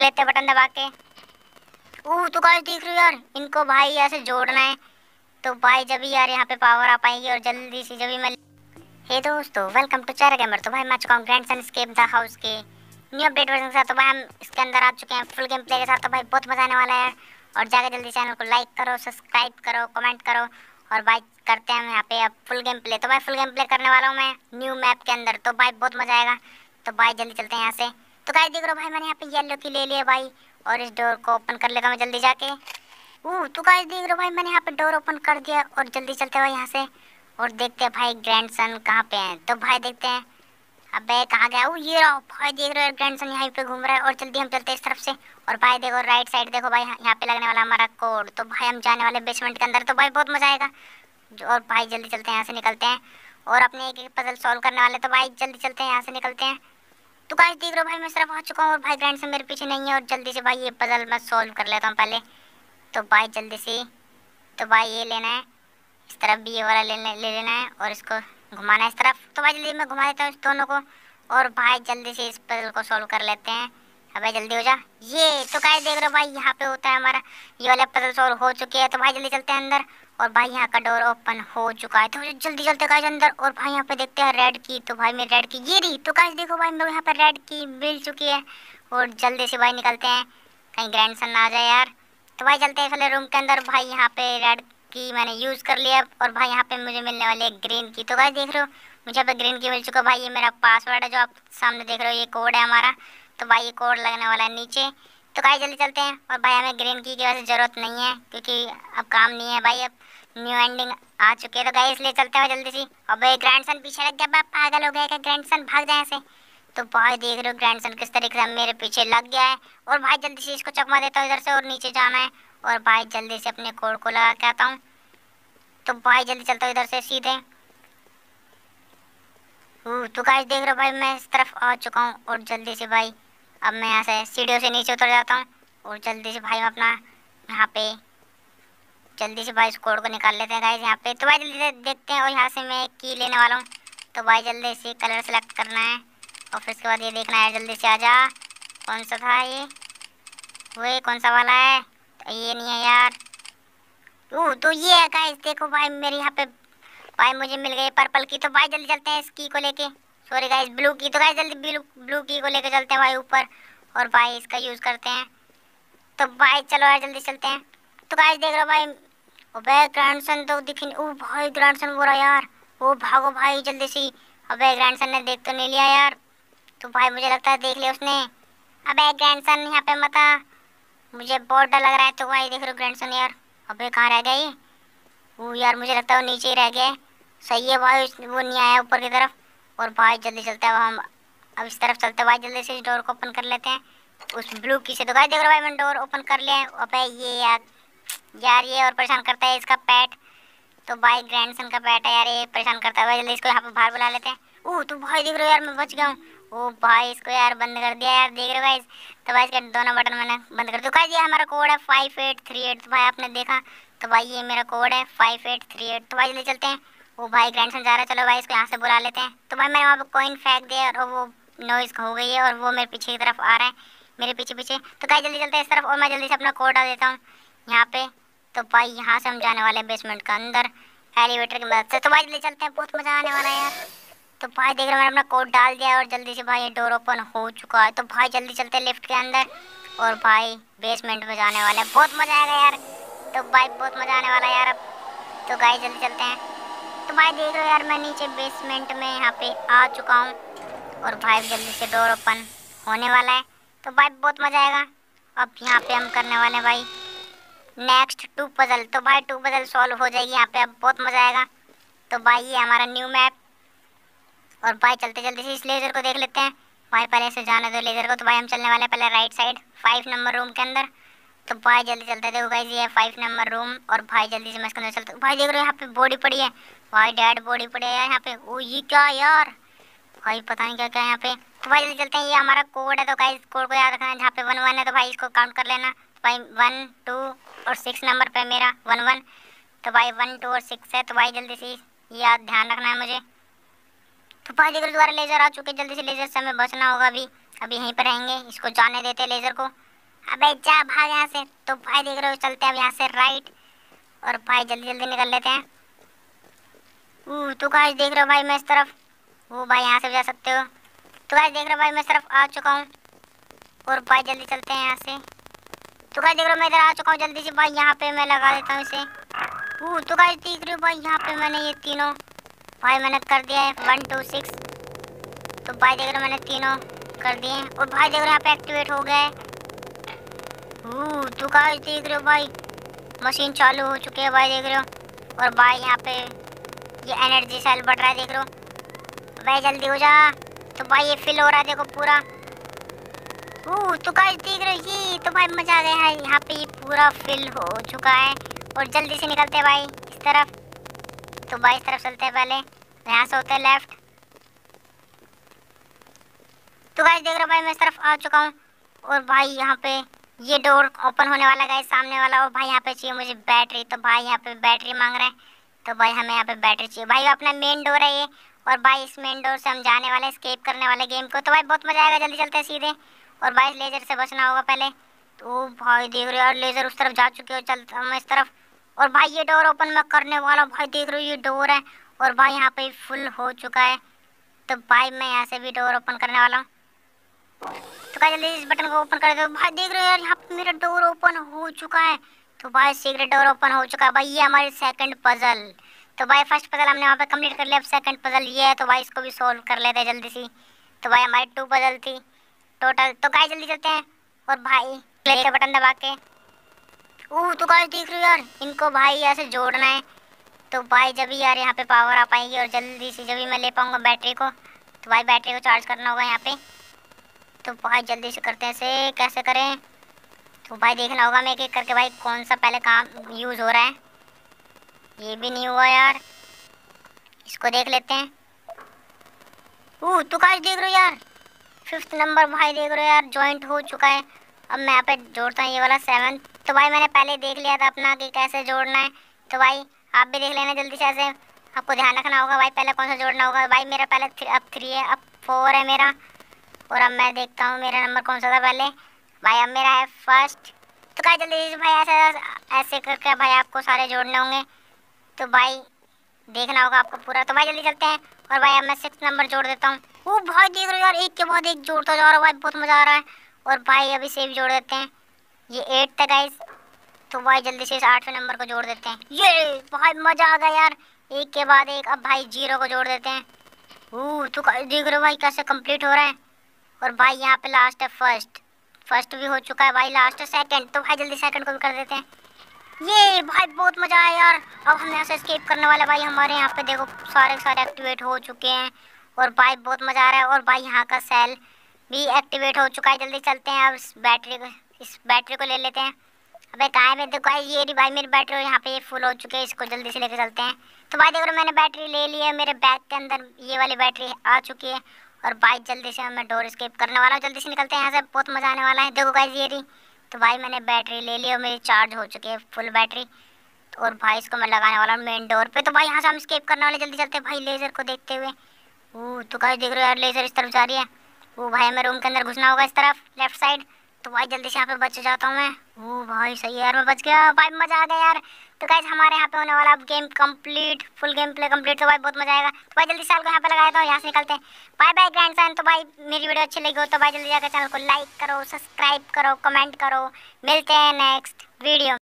लेते बटन दबा के। ओह तो गाइस देख रहे हो यार, इनको भाई ऐसे जोड़ना है। तो भाई, जब भी यार यहाँ पे पावर आ पाएगी और जल्दी से जब भी मैं हे दोस्तों वेलकम टू चेरा गेमर तो भाई, मैं चुका हूँ grand son escape the house के न्यू अपडेट वर्जन के साथ। तो भाई, हम इसके अंदर आ चुके हैं फुल गेम प्ले के साथ। तो भाई, बहुत मज़ा आने वाला है और जाकर जल्दी चैनल को लाइक करो सब्सक्राइब करो कमेंट करो। और भाई, करते हैं हम यहाँ पे अब फुल गेम प्ले तो भाई फुल गेम प्ले करने वाला हूँ मैं न्यू मैप के अंदर। तो भाई, बहुत मज़ा आएगा। तो भाई, जल्दी चलते हैं यहाँ से। तो गाइस देख रहे भाई, मैंने यहाँ पे येलो की ले लिया भाई, और इस डोर को ओपन कर लेगा मैं जल्दी जाके। ओह तो गाइस देख रहे भाई, मैंने यहाँ पे डोर ओपन कर दिया, और जल्दी चलते भाई यहाँ से, और देखते हैं भाई ग्रैंड सन कहाँ पे हैं। तो भाई देखते हैं, अबे कहाँ गया? वो ये रहो, भाई देख रहे हो ग्रैंड सन यहाँ पे घूम रहा है, और जल्दी हम चलते हैं इस तरफ़ से। और भाई देखो राइट साइड देखो भाई, यहाँ पे लगने वाला हमारा कोड तो भाई हम जाने वाले बेसमेंट के अंदर तो भाई बहुत मज़ा आएगा। और भाई जल्दी चलते हैं, यहाँ से निकलते हैं। और अपने एक एक पजल सॉल्व करने वाले तो भाई जल्दी चलते हैं, यहाँ से निकलते हैं। तो गाइस देख रहे हो भाई मैं सिर्फ़ आ चुका हूँ और भाई ग्रैंड से मेरे पीछे नहीं है और जल्दी से भाई ये पजल मैं सॉल्व कर लेता हूँ पहले। तो भाई जल्दी से तो भाई ये लेना है इस तरफ़ भी ये वाला ले, ले लेना है और इसको घुमाना है इस तरफ़। तो भाई जल्दी मैं घुमा देता हूँ इस दोनों को और भाई जल्दी से इस पजल को सॉल्व कर लेते हैं। अबे जल्दी हो जा। ये तो गाइस देख रहे हो भाई यहाँ पे होता है हमारा ये वाला पजल सॉल्व हो चुके हैं। तो भाई जल्दी चलते हैं अंदर। और भाई यहाँ का डोर ओपन हो चुका है। तो मुझे जल्दी चलते गाइस अंदर और भाई यहाँ पे देखते हैं रेड की। तो भाई मेरी रेड की ये रही। तो गाइस देखो भाई मेरे यहाँ पे रेड की मिल चुकी है। और जल्दी से भाई निकलते हैं। कहीं ग्रैंड सन ना आ जाए यार। तो भाई चलते हैं पहले रूम के अंदर। भाई यहाँ पे रेड की मैंने यूज़ कर लिया। और भाई यहाँ पे मुझे मिलने वाली है ग्रीन की। तो गाइस देख रहे हो, मुझे यहाँ पे ग्रीन की मिल चुका भाई ये मेरा पासवर्ड है जो आप सामने देख रहे हो। ये कोड है हमारा। तो भाई ये कोड लगने वाला है नीचे। तो गाइस जल्दी चलते हैं। और भाई, हमें ग्रीन की वजह ज़रूरत नहीं है, क्योंकि अब काम नहीं है भाई, अब न्यू एंडिंग आ चुके हैं। तो गए इसलिए चलते हैं जल्दी सी। और भाई ग्रैंड सन पीछे लग गया पागल हो गया ग्रैंड सन भाग जाए ऐसे। तो भाई, देख रहे हो ग्रैंड सन किस तरीके से मेरे पीछे लग गया है। और भाई, जल्दी से इसको चकमा देता हूँ इधर से और नीचे जाना है। और भाई, जल्दी से अपने कोड को लगा के आता हूँ। तो भाई, जल्दी चलता हूँ इधर से सीधे। तो गाइस देख रहे हो भाई, मैं इस तरफ़ आ चुका हूँ और जल्दी से भाई अब मैं यहाँ से सीढ़ियों से नीचे उतर जाता हूँ और जल्दी से भाई मैं अपना यहाँ पे जल्दी से भाई इस कोड को निकाल लेते हैं गाइस यहाँ पे। तो भाई जल्दी से देखते हैं और यहाँ से मैं की लेने वाला हूँ। तो भाई जल्दी से कलर सेलेक्ट करना है और फिर उसके बाद ये देखना है जल्दी से आ जा। कौन सा था ये? वो कौन सा वाला है? तो ये नहीं है यार। ओह तो ये है गाइस देखो भाई मेरे यहाँ पे भाई मुझे मिल गई पर्पल की तो भाई जल्दी चलते हैं इस की को लेके। सॉरी गाइस ब्लू की तो गाइस जल्दी ब्लू ब्लू की को लेकर चलते हैं भाई ऊपर। और भाई इसका यूज़ करते हैं। तो भाई, चलो यार, जल्दी चलते हैं। तो गाइस देख रहे हो भाई? अबे ग्रैंडसन तो दिख ओ भाई ग्रैंडसन बोला यार। वो भागो भाई, जल्दी से। अबे ग्रैंडसन ने देख तो नहीं लिया यार। तो भाई, मुझे लगता है देख लिया उसने। अबे ग्रैंडसन यहाँ पे मत मुझे बहुत डर लग रहा है। तो भाई, देख रहे हो ग्रैंडसन यार। अबे, कहाँ रह गई? वो यार, मुझे लगता है वो नीचे ही रह गए। सही है भाई, वो नहीं आया ऊपर की तरफ़। और भाई जल्दी चलते हैं हम अब इस तरफ़ चलते हैं। भाई जल्दी से इस डोर को ओपन कर लेते हैं। उस ब्लू की से तो भाई देख रहे भाई, मैंने डोर ओपन कर लिया अबे ये यार यार ये और परेशान करता है इसका पैट तो भाई ग्रैंडसन का पैट है यार, ये परेशान करता है। भाई जल्दी इसको यहाँ पर बाहर बुला लेते हैं। ओह तो भाई देख रहे हो यार, मैं बच गया हूँ। ओ भाई इसको यार बंद कर दिया यार, देख रहे हो भाई तो भाई इसके दोनों बटन मैंने बंद कर दिया ये हमारा कोड है फाइव एट थ्री एट तो भाई आपने देखा तो भाई ये मेरा कोड है फाइव एट थ्री एट तो भाई जल्दी चलते हैं। वो भाई ग्रैंडसन जा रहा है, चलो भाई, इसको यहाँ से बुला लेते हैं। तो भाई मैंने वहाँ पर कोइन फेंक दिया और वो नॉइज़ हो गई है और वो मेरे पीछे की तरफ़ आ रहा है, मेरे पीछे पीछे। तो भाई, जल्दी चलते हैं इस तरफ़ और मैं जल्दी से अपना कोड डाल देता हूँ यहाँ पे। तो भाई, यहाँ से हम जाने वाले हैं बेसमेंट का अंदर एलिवेटर की मदद से। तो भाई जल्दी चलते हैं, बहुत मज़ा आने वाला है यार। तो भाई, देख रहे मैंने अपना कोड डाल दिया और जल्दी से भाई डोर ओपन हो चुका है। तो भाई, जल्दी चलते हैं लिफ्ट के अंदर और भाई बेसमेंट में जाने वाले हैं। बहुत मज़ा आएगा यार। तो भाई, बहुत मज़ा आने वाला है यार अब। तो गाय जल्दी चलते हैं। तो भाई देख लो यार, मैं नीचे बेसमेंट में यहाँ पे आ चुका हूँ और भाई जल्दी से डोर ओपन होने वाला है। तो भाई बहुत मज़ा आएगा। अब यहाँ पे हम करने वाले हैं भाई। नेक्स्ट टू पजल तो भाई टू पजल सॉल्व हो जाएगी यहाँ पे, अब बहुत मज़ा आएगा। तो भाई ये हमारा न्यू मैप और भाई चलते जल्दी से इस लेज़र को देख लेते हैं। भाई पहले से जाने दो लेज़र को। तो भाई हम चलने वाले हैं पहले right side five number room के अंदर। तो भाई जल्दी चलते देखो भाई ये फाइव नंबर रूम और भाई जल्दी से मैं इसके अंदर चलता भाई देख रहे हो यहाँ पे बॉडी पड़ी है। भाई डैड बॉडी पड़ी है यहाँ पे। ओ, ये क्या यार? भाई पता नहीं क्या क्या यहाँ पे। तो भाई जल्दी चलते हैं। ये हमारा कोड है तो भाई कोड को याद रखना है। जहाँ पे वन वन है तो भाई इसको काउंट कर लेना। तो भाई वन टू और सिक्स नंबर पे मेरा वन वन तो भाई वन टू और सिक्स है। तो भाई जल्दी से याद ध्यान रखना है मुझे। तो भाई देखो दोबारा लेज़र आ चुके जल्दी से लेज़र से हमें बचना होगा अभी। अभी यहीं पर रहेंगे। इसको जाने देते लेज़र को। अबे जा भाग यहाँ से। तो भाई देख रहे हो, चलते हैं अब यहाँ से राइट और भाई जल्दी जल्दी निकल लेते हैं। तो गाइस देख रहे हो भाई, मैं इस तरफ़। वो भाई यहाँ से जा सकते हो। तो गाइस देख रहे हो भाई, मैं इस तरफ़ आ चुका हूँ। और भाई जल्दी चलते हैं यहाँ से। तो गाइस देख रहे हो, मैं इधर आ चुका हूँ जल्दी से। भाई यहाँ पे मैं लगा देता हूँ इसे। तो गाइस देख रहे हो भाई, यहाँ पे मैंने ये तीनों भाई मैंने कर दिया है। वन टू सिक्स तो भाई देख रहे हो मैंने तीनों कर दिए और भाई देख रहे हो यहाँ पे एक्टिवेट हो गया है। तो गाइस देख रहे हो भाई? मशीन चालू हो चुकी है भाई, देख रहे हो? और भाई यहाँ पे ये एनर्जी सेल बढ़ रहा है, देख रहे हो? भाई, जल्दी हो जा। तो भाई, ये फिल हो रहा है, देखो पूरा। ओह तो गाइस देख रहे हो? ये तो भाई मज़ा आ गया है। यहाँ पे ये पूरा फिल हो चुका है। और जल्दी से निकलते हैं भाई, इस तरफ़। तो भाई, इस तरफ़ चलते हैं पहले। यहाँ से होते हैं लेफ़्ट तो गाइस देख रहे हो भाई? मैं इस तरफ़ आ चुका हूँ। और भाई, यहाँ पे ये डोर ओपन होने वाला गाइस सामने वाला। और भाई, यहाँ पे चाहिए मुझे बैटरी तो भाई, यहाँ पे बैटरी मांग रहे हैं। तो भाई, हमें यहाँ पे बैटरी चाहिए। भाई अपना मेन डोर है ये। और भाई, इस मेन डोर से हम जाने वाले स्केप करने वाले गेम को। तो भाई, बहुत मज़ा आएगा। जल्दी चलते सीधे। और भाई लेजर से बचना होगा पहले। तो भाई, देख रहे हो और लेजर उस तरफ़ जा चुके हो चलता हूँ इस तरफ़। और भाई, ये डोर ओपन मैं करने वाला हूँ। भाई, देख रहे हो, ये डोर है। और भाई, यहाँ पे फुल हो चुका है। तो भाई, मैं यहाँ से भी डोर ओपन करने वाला हूँ। तो भाई जल्दी इस बटन को ओपन कर दो भाई देख रहे हो यार, यहाँ पे मेरा डोर ओपन हो चुका है। तो भाई सीक्रेट डोर ओपन हो चुका है। भाई, ये हमारी सेकंड पजल तो भाई फ़र्स्ट पजल हमने वहाँ पे कंप्लीट कर लिया। अब सेकंड पजल ये है तो भाई, इसको भी सोल्व कर लेते हैं जल्दी सी। तो भाई, हमारी टू पजल थी। टोटल तो गाय जल्दी चलते हैं। और भाई प्ले बटन दबा के। ओह तो गाय देख रहे हो यार, इनको भाई ऐसे जोड़ना है। तो भाई, जब भी यार यहाँ पे पावर आ पाएगी और जल्दी से, जब भी मैं ले पाऊँगा बैटरी को तो भाई बैटरी को चार्ज करना होगा यहाँ पे। तो भाई जल्दी से करते हैं से कैसे करें? तो भाई देखना होगा मैं एक एक करके भाई कौन सा पहले काम यूज़ हो रहा है। ये भी नहीं हुआ यार। इसको देख लेते हैं। ओह तो काश देख रहे हो यार? फिफ्थ नंबर भाई देख रहे हो यार जॉइंट हो चुका है। अब मैं यहाँ पे जोड़ता हूँ ये वाला सेवन तो भाई मैंने पहले देख लिया था अपना कि कैसे जोड़ना है। तो भाई आप भी देख लेना जल्दी से ऐसे। आपको ध्यान रखना होगा भाई, पहले कौन सा जोड़ना होगा? भाई मेरा पहले थ्री अब थ्री है, अब फोर है मेरा। और अब मैं देखता हूँ मेरा नंबर कौन सा था पहले। भाई, अब मेरा है फ़र्स्ट तो क्या जल्दी भाई, ऐसे ऐसे करके भाई आपको सारे जोड़ने होंगे। तो भाई, देखना होगा आपको पूरा। तो भाई, जल्दी चलते हैं। और भाई, अब मैं सिक्स नंबर जोड़ देता हूँ। वो भाई, देख रहे हो यार, एक के बाद एक जोड़ता जा रहा है। भाई, बहुत मज़ा आ रहा है। और भाई, अभी से भी जोड़ देते हैं। ये एट तक गाइस तो भाई, जल्दी से इस आठवें नंबर को जोड़ देते हैं। ये भाई, मज़ा आ गया यार। एक के बाद एक। अब भाई, ज़ीरो को जोड़ देते हैं। ओह तो देख रहे हो भाई, कैसे कंप्लीट हो रहा है। और भाई यहाँ पे लास्ट है फ़र्स्ट फ़र्स्ट भी हो चुका है भाई लास्ट है सेकंड तो भाई जल्दी सेकंड को भी कर देते हैं। ये भाई बहुत मज़ा आया यार। अब हम यहाँ से स्केप करने वाले भाई हमारे यहाँ पे देखो, सारे सारे एक्टिवेट हो चुके हैं। और भाई बहुत मज़ा आ रहा है। और भाई यहाँ का सेल भी एक्टिवेट हो चुका है। जल्दी चलते हैं। अब इस बैटरी को, इस बैटरी को ले लेते हैं। अबे कहाँ है? देखो, भाई ये भाई मेरी बैटरी यहाँ पे ये फुल हो चुके हैं। इसको जल्दी से लेकर चलते हैं। तो भाई देखो, मैंने बैटरी ले ली है। मेरे बैग के अंदर ये वाली बैटरी आ चुकी है। और भाई, जल्दी से मैं डोर स्केप करने वाला हूँ। जल्दी से निकलते हैं यहाँ से। बहुत मज़ा आने वाला है। देखो गाइज़ ये रही। तो भाई, मैंने बैटरी ले ली और मेरी चार्ज हो चुकी है फुल बैटरी और भाई, इसको मैं लगाने वाला हूँ मेन डोर पे। तो भाई, यहाँ से हम स्केप करने वाले जल्दी चलते हैं भाई लेज़र को देखते हुए। ओह तो कहीं देख रहे हो यार लेज़र इस तरफ़ जा रही है। वो भाई, हमें रूम के अंदर घुसना होगा इस तरफ़ लेफ़्ट साइड तो भाई, जल्दी से यहाँ पे बच जाता हूँ मैं। ओ भाई, सही है यार, मैं बच गया। भाई, मज़ा आ गया यार। तो गाइज़ हमारे यहाँ पे होने वाला अब game complete full game play complete तो भाई बहुत मज़ा आएगा। तो भाई जल्दी साल को यहाँ पे लगाया तो यहाँ से निकलते हैं। बाय बाय ग्रैंड सन तो भाई, मेरी वीडियो अच्छी लगी हो तो भाई जल्दी जाकर चैनल को लाइक करो सब्सक्राइब करो कमेंट करो। मिलते हैं नेक्स्ट वीडियो